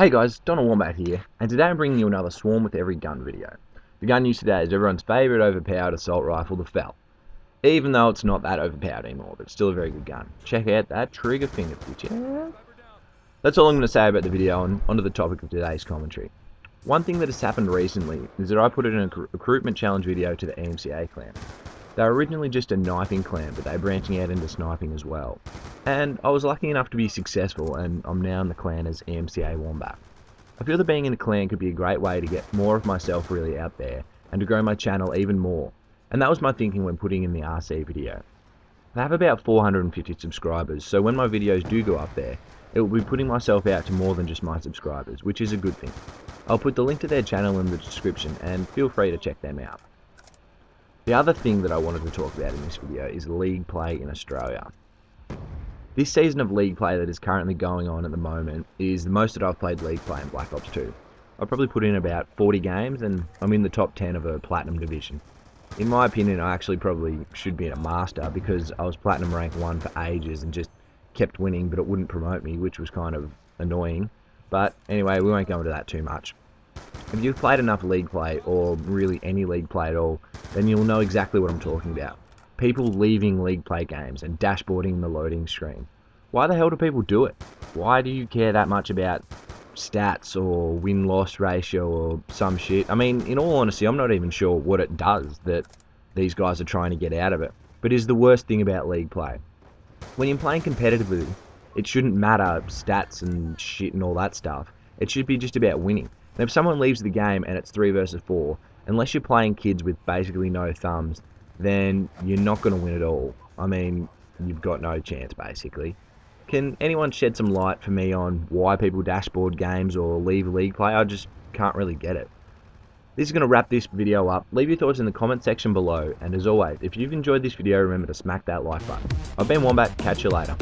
Hey guys, Donald Wombat here, and today I'm bringing you another Swarm with Every Gun video. The gun used today is everyone's favourite overpowered assault rifle, the FAL. Even though it's not that overpowered anymore, but it's still a very good gun. Check out that trigger finger yeah? That's all I'm going to say about the video and onto the topic of today's commentary. One thing that has happened recently is that I put it in a recruitment challenge video to the EMCA clan. They were originally just a knifing clan, but they're branching out into sniping as well. And I was lucky enough to be successful, and I'm now in the clan as EMCA Wombat. I feel that being in a clan could be a great way to get more of myself really out there, and to grow my channel even more. And that was my thinking when putting in the RC video. I have about 450 subscribers, so when my videos do go up there, it will be putting myself out to more than just my subscribers, which is a good thing. I'll put the link to their channel in the description, and feel free to check them out. The other thing that I wanted to talk about in this video is league play in Australia. This season of league play that is currently going on at the moment is the most that I've played league play in Black Ops 2. I've probably put in about 40 games and I'm in the top 10 of a platinum division. In my opinion, I actually probably should be in a master because I was platinum rank 1 for ages and just kept winning but it wouldn't promote me, which was kind of annoying. But anyway, we won't go into that too much. If you've played enough league play, or really any league play at all, then you'll know exactly what I'm talking about. People leaving league play games and dashboarding the loading screen. Why the hell do people do it? Why do you care that much about stats or win-loss ratio or some shit? I mean, in all honesty, I'm not even sure what it does that these guys are trying to get out of it. But is the worst thing about league play. When you're playing competitively, it shouldn't matter stats and shit and all that stuff. It should be just about winning. And if someone leaves the game and it's 3 versus 4, unless you're playing kids with basically no thumbs, then you're not going to win at all. I mean, you've got no chance, basically. Can anyone shed some light for me on why people dashboard games or leave league play? I just can't really get it. This is going to wrap this video up. Leave your thoughts in the comment section below. And as always, if you've enjoyed this video, remember to smack that like button. I've been Wombat. Catch you later.